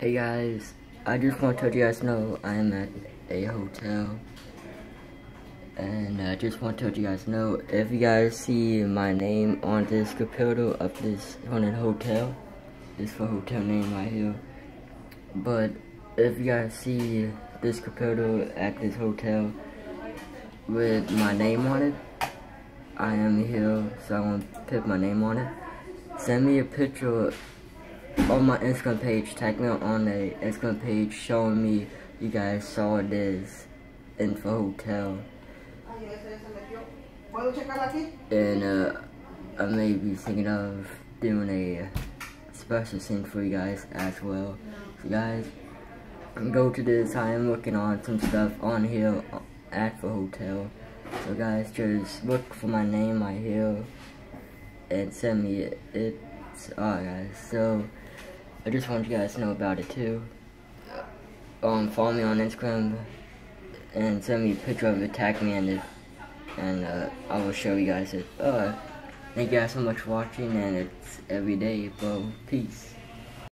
Hey guys, I just want to let you guys know I am at a hotel. And I just want to let you guys know if you guys see my name on this computer of this haunted hotel, this for hotel name right here. But if you guys see this computer at this hotel with my name on it, I am here, so I want to put my name on it. Send me a picture on my Instagram page, tag me on the Instagram page showing me you guys saw this info hotel. And uh, I may be thinking of doing a special scene for you guys as well. So guys, go to this. I am working on some stuff on here at the hotel. So guys, just look for my name right here and send me it. It's alright guys. So I just want you guys to know about it too. Um, follow me on Instagram and send me a picture of it, tag me in it, and uh, I will show you guys it. Uh, thank you guys so much for watching, and it's every day, bro. Peace.